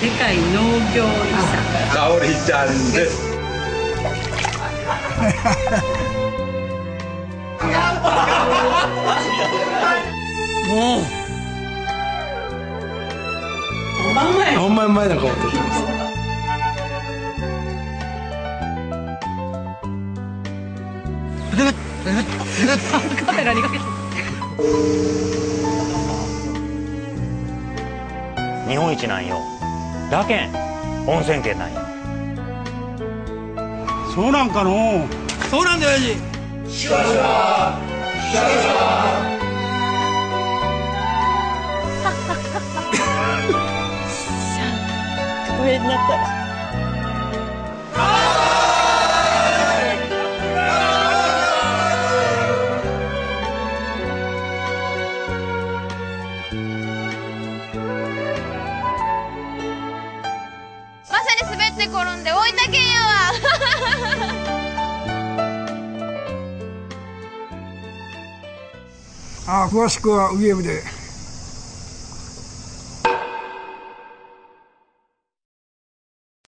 世界農業遺産。かおりちゃんです。もう前してますカメラにかけて日本一なんよだけん。温泉県なんよそうなんかの？そうなんだよ親父。ごめんなさい滑って転んで大分県やわ。あ詳しくはウェブで。